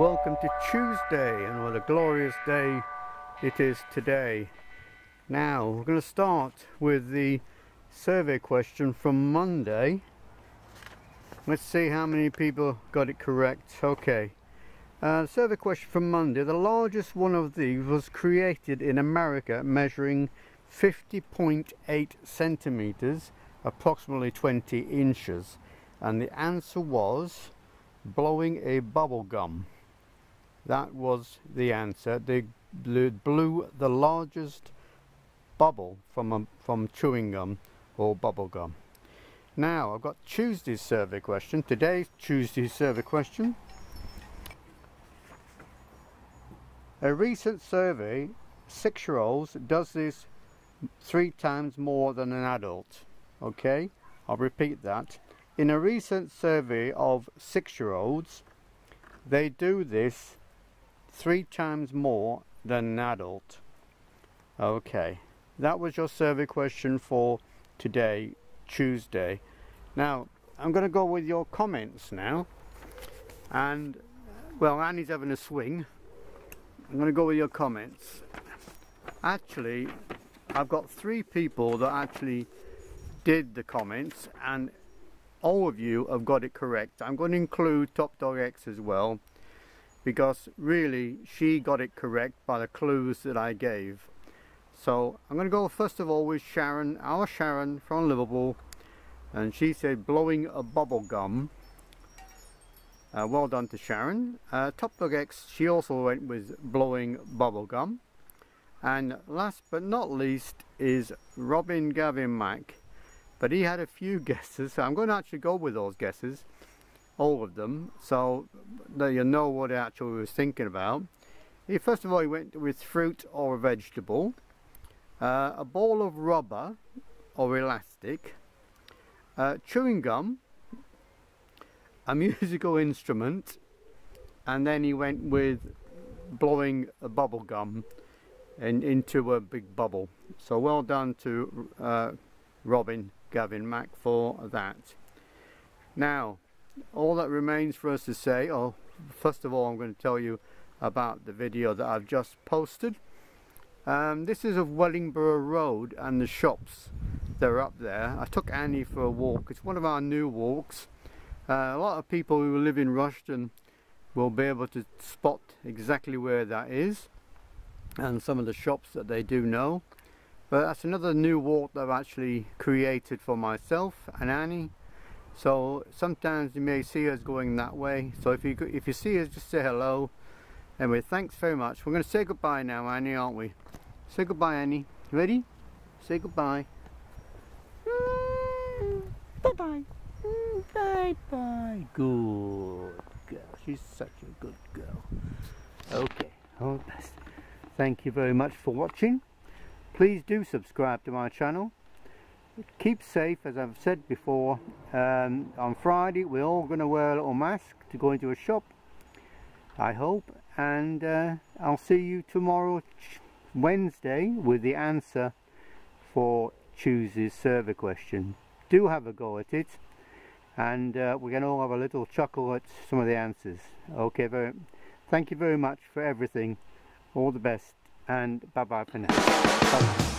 to Tuesday and what a glorious day it is today. Now we're going to start with the survey question from Monday. Let's see how many people got it correct. Okay. Uh, survey question from Monday. The largest one of these was created in America measuring 50.8 centimeters, approximately 20 inches. And the answer was blowing a bubble gum. That was the answer. They blew the largest bubble from, a, from chewing gum or bubble gum. Now I've got Tuesday's survey question. Today's Tuesday's survey question. A recent survey, six-year-olds does this three times more than an adult. Okay, I'll repeat that. In a recent survey of six-year-olds, they do this three times more than an adult. Okay, that was your survey question for today, Tuesday. Now, I'm going to go with your comments now. And, well, Annie's having a swing. I'm going to go with your comments. Actually, I've got three people that actually did the comments and all of you have got it correct. I'm going to include Top Dog X as well because really she got it correct by the clues that I gave. So I'm going to go first of all with Sharon, our Sharon from Liverpool and she said blowing a bubble gum. Uh, well done to Sharon. Uh, Top Dog X, she also went with blowing bubble gum. And last but not least is Robin Gavin Mack but he had a few guesses, so I'm going to actually go with those guesses, all of them, so that you know what he actually was thinking about. He, first of all, he went with fruit or a vegetable, uh, a ball of rubber or elastic, uh, chewing gum, a musical instrument, and then he went with blowing a bubble gum in, into a big bubble. So well done to uh, Robin Gavin Mack for that. Now, all that remains for us to say, oh, first of all I'm going to tell you about the video that I've just posted. Um, this is of Wellingborough Road and the shops that are up there. I took Annie for a walk. It's one of our new walks. Uh, a lot of people who live in Rushden will be able to spot exactly where that is and some of the shops that they do know. But that's another new walk that I've actually created for myself and Annie. So sometimes you may see us going that way. So if you if you see us, just say hello. Anyway, thanks very much. We're going to say goodbye now, Annie, aren't we? Say goodbye, Annie. Ready? Say goodbye. Mm, bye bye. Mm, bye bye. Good girl. She's such a good girl. Okay. Best. Thank you very much for watching. Please do subscribe to my channel. Keep safe, as I've said before. Um, on Friday, we're all going to wear a little mask to go into a shop. I hope. And uh, I'll see you tomorrow, Wednesday, with the answer for Tuesday's survey question. Do have a go at it. And uh, we can all have a little chuckle at some of the answers. Okay, very, thank you very much for everything. All the best and bye bye for now. Bye -bye.